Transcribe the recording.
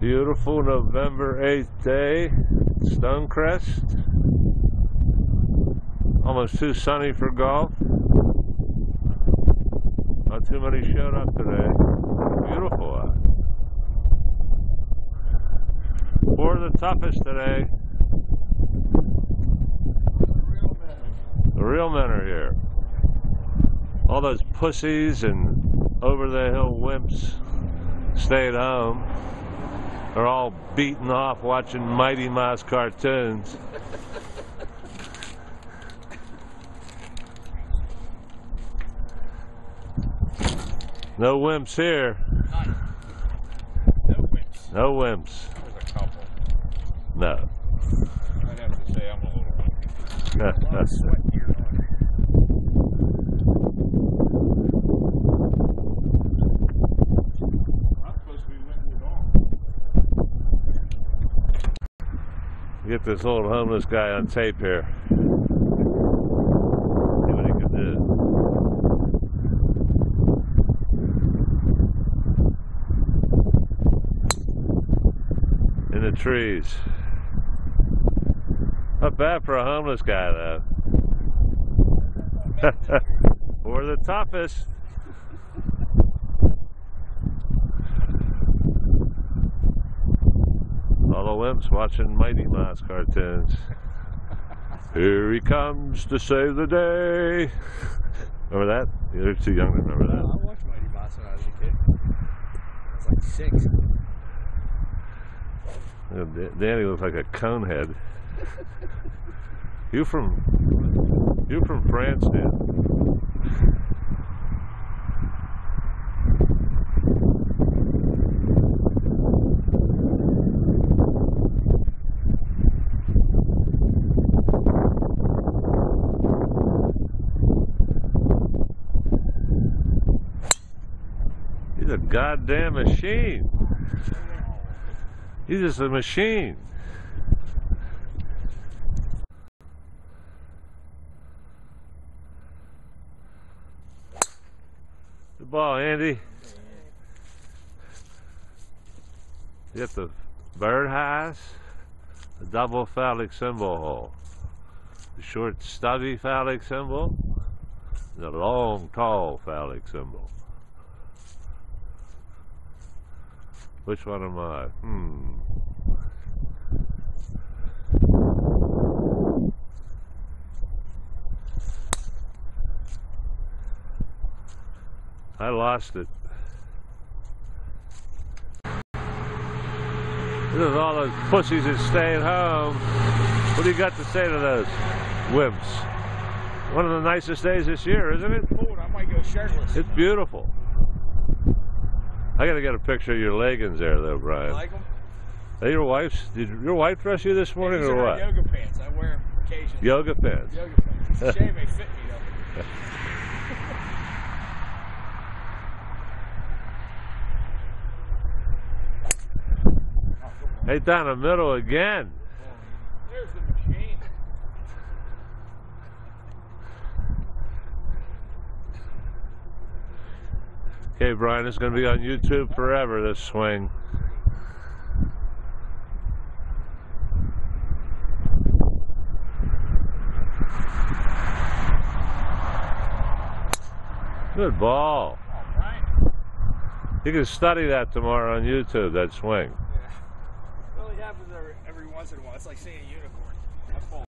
Beautiful November 8th day, Stonecrest. Almost too sunny for golf. Not too many showed up today. Beautiful out. Four of the toughest today. The real men are here. All those pussies and over the hill wimps stayed home. They're all beaten off watching Mighty Mouse cartoons. No wimps here. No wimps. No wimps. There's a couple. No. I'd have to say I'm a little. A lot of sweat here on. I'm supposed to be winning it all. Get this old homeless guy on tape here. See what he can do. In the trees. Not bad for a homeless guy, though. or the toughest. Wimps watching Mighty Mouse cartoons. Here he comes to save the day. Remember that? You're too young to remember that. I watched Mighty Mouse when I was a kid. I was like six. Uh, yeah, Danny looks like a conehead. You from you from France, Dan? He's a goddamn machine. He's just a machine. Good ball, Andy. You got the bird highs, the double phallic symbol hole, the short stubby phallic symbol, the long tall phallic symbol. Which one am I? Hmm. I lost it. This is all those pussies that stay at home. What do you got to say to those wimps? One of the nicest days this year, isn't it? Cold, I might go shirtless. It's beautiful. I gotta get a picture of your leggings there, though, Brian. like them? Are your wife's? Did your wife dress you this morning or what? Yoga pants. I wear them occasionally. Yoga pants. Yoga pants. It's a shame they fit me though. Hey, down the middle again. There's the machine. Okay, Brian, it's gonna be on YouTube forever. This swing. Good ball. All right. You can study that tomorrow on YouTube. That swing. Yeah. It only happens every, every once in a while. It's like seeing a unicorn.